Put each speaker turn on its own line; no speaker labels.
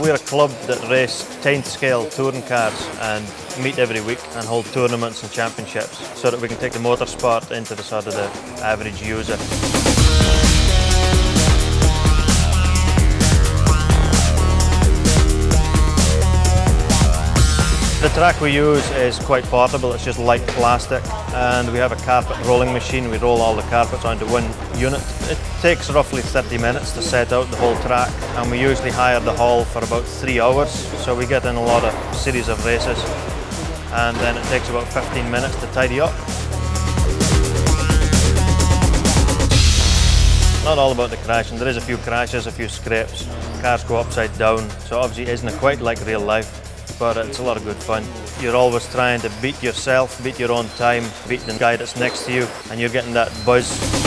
We're a club that race 10 scale touring cars and meet every week and hold tournaments and championships so that we can take the motorsport into the sort of the average user. Track we use is quite portable, it's just light plastic and we have a carpet rolling machine, we roll all the carpets onto one unit. It takes roughly 30 minutes to set out the whole track and we usually hire the hall for about three hours so we get in a lot of series of races and then it takes about 15 minutes to tidy up. Not all about the crashing, there is a few crashes, a few scrapes, cars go upside down so obviously it isn't quite like real life but it's a lot of good fun. You're always trying to beat yourself, beat your own time, beat the guy that's next to you, and you're getting that buzz.